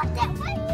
What that one!